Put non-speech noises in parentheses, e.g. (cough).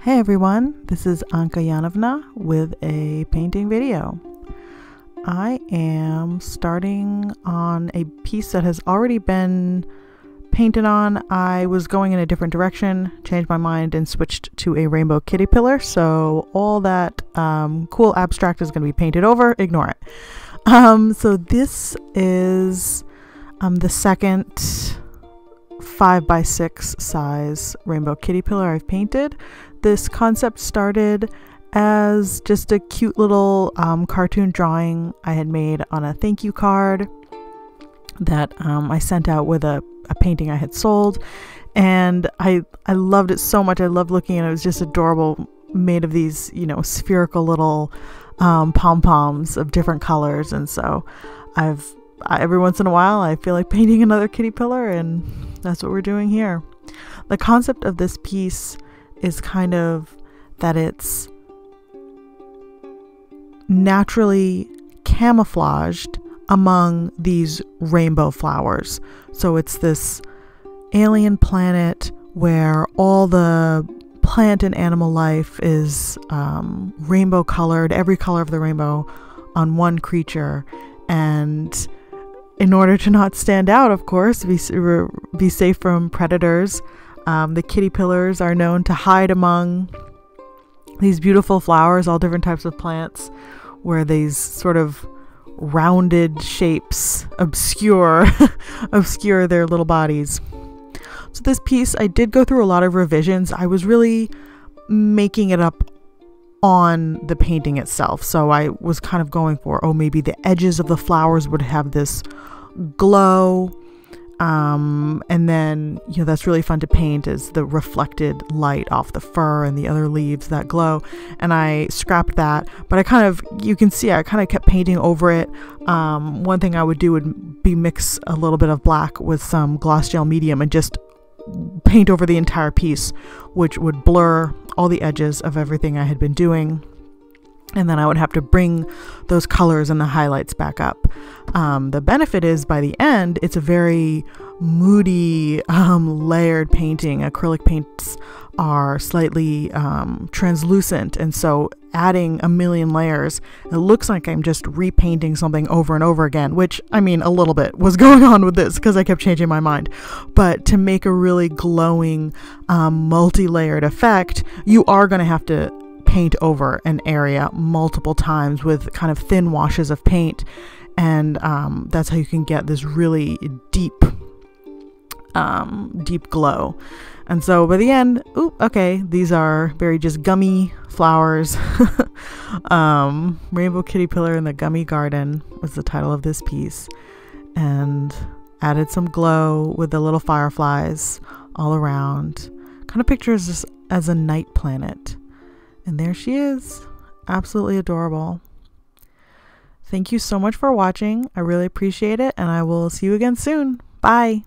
Hey everyone, this is Anka Yanovna with a painting video. I am starting on a piece that has already been painted on. I was going in a different direction, changed my mind, and switched to a rainbow kitty pillar. So all that um, cool abstract is going to be painted over. Ignore it. Um, so this is um, the second five by six size rainbow kitty pillar I've painted. This concept started as just a cute little um, cartoon drawing I had made on a thank you card that um, I sent out with a, a painting I had sold. And I, I loved it so much. I loved looking at it. It was just adorable, made of these, you know, spherical little um, pom poms of different colors. And so I've, every once in a while, I feel like painting another kitty pillar, and that's what we're doing here. The concept of this piece is kind of that it's naturally camouflaged among these rainbow flowers. So it's this alien planet where all the plant and animal life is um, rainbow colored, every color of the rainbow on one creature. And in order to not stand out, of course, be, be safe from predators, um, the kitty pillars are known to hide among these beautiful flowers, all different types of plants, where these sort of rounded shapes obscure (laughs) obscure their little bodies. So this piece I did go through a lot of revisions. I was really making it up on the painting itself. So I was kind of going for oh maybe the edges of the flowers would have this glow um, and then, you know, that's really fun to paint is the reflected light off the fur and the other leaves that glow. And I scrapped that, but I kind of, you can see, I kind of kept painting over it. Um, one thing I would do would be mix a little bit of black with some gloss gel medium and just paint over the entire piece, which would blur all the edges of everything I had been doing and then I would have to bring those colors and the highlights back up. Um, the benefit is by the end, it's a very moody, (laughs) um, layered painting. Acrylic paints are slightly um, translucent, and so adding a million layers, it looks like I'm just repainting something over and over again, which I mean, a little bit was (laughs) going on with this because I kept changing my mind. But to make a really glowing, um, multi layered effect, you are going to have to paint over an area multiple times with kind of thin washes of paint. And um, that's how you can get this really deep, um, deep glow. And so by the end, ooh, okay, these are very just gummy flowers. (laughs) um, Rainbow Kitty Pillar in the Gummy Garden was the title of this piece. And added some glow with the little fireflies all around. Kind of pictures this as a night planet. And there she is. Absolutely adorable. Thank you so much for watching. I really appreciate it, and I will see you again soon. Bye.